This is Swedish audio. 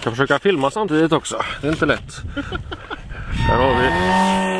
Ska försöka filma samtidigt också. Det är inte lätt. Här har vi